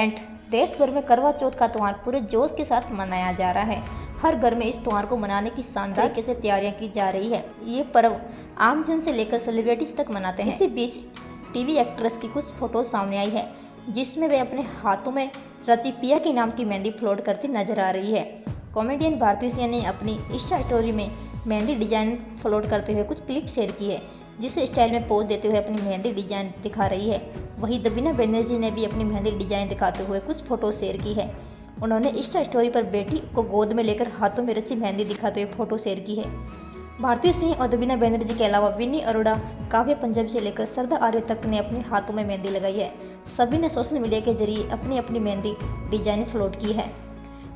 And देश भर में करवा चौथ का त्यौहार पूरे जोश के साथ मनाया जा रहा है। हर घर में इस त्यौहार को मनाने की शानदार तरीके से तैयारियाँ की जा रही है ये पर्व आम जन से लेकर सेलिब्रिटीज तक मनाते हैं। इसी बीच टीवी एक्ट्रेस की कुछ फ़ोटो सामने आई है जिसमें वे अपने हाथों में रची पिया के नाम की मेहंदी फ्लोट करती नज़र आ रही है। कॉमेडियन भारती सिंह ने अपनी इंस्टा स्टोरी में मेहंदी डिज़ाइन फ्लोट करते हुए कुछ क्लिप शेयर की है। जिस स्टाइल में पोज देते हुए अपनी मेहंदी डिज़ाइन दिखा रही है। वहीं दबीना बनर्जी ने भी अपनी मेहंदी डिज़ाइन दिखाते हुए कुछ फ़ोटो शेयर की है। उन्होंने इंस्टा स्टोरी पर बेटी को गोद में लेकर हाथों में रची मेहंदी दिखाते हुए फ़ोटो शेयर की है। भारती सिंह और दबीना बनर्जी के अलावा विनी अरोड़ा, काव्य पंजाब से लेकर सरदा आर्य तक ने अपने हाथों में मेहंदी लगाई है। सभी ने सोशल मीडिया के ज़रिए अपनी अपनी मेहंदी डिज़ाइन फ्लोट की है।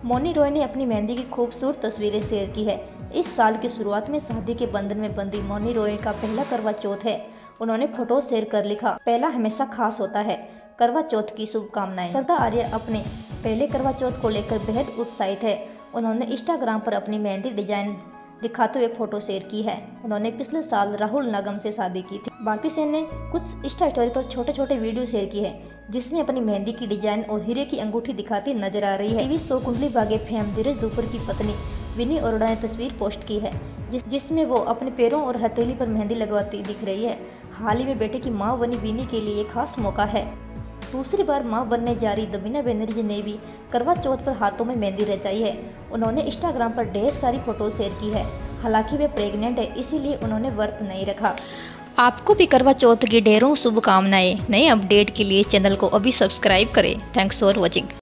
मोनी रॉय ने अपनी मेहंदी की खूबसूरत तस्वीरें शेयर की है। इस साल की शुरुआत में शादी के बंधन में बंदी मोनी रॉय का पहला करवा चौथ है। उन्होंने फ़ोटो शेयर कर लिखा। पहला हमेशा खास होता है। करवा चौथ की शुभकामनाएँ। सरदा आर्य अपने पहले करवा चौथ को लेकर बेहद उत्साहित है। उन्होंने इंस्टाग्राम पर अपनी मेहंदी डिज़ाइन दिखाते हुए फ़ोटो शेयर की है। उन्होंने पिछले साल राहुल नगम से शादी की थी। भारती सेन ने कुछ इंस्टा स्टोरी पर छोटे छोटे वीडियो शेयर की है, जिसमें अपनी मेहंदी की डिज़ाइन और हीरे की अंगूठी दिखाती नज़र आ रही है। टीवी शो कुंडली बागे फेम धीरज दुपर की पत्नी विनी अरोड़ा ने तस्वीर पोस्ट की है, जिस, जिसमें वो अपने पैरों और हथेली पर मेहंदी लगवाती दिख रही है। हाल ही में बेटे की माँ बनी विनी के लिए खास मौका है। दूसरी बार माँ बनने जा रही दबीना बनर्जी ने भी करवा चौथ पर हाथों में मेहंदी रचाई है। उन्होंने इंस्टाग्राम पर ढेर सारी फ़ोटो शेयर की है। हालाँकि वे प्रेग्नेंट है, इसीलिए उन्होंने व्रत नहीं रखा। आपको भी करवा चौथ की ढेरों शुभकामनाएँ। नए अपडेट के लिए चैनल को अभी सब्सक्राइब करें। Thanks for watching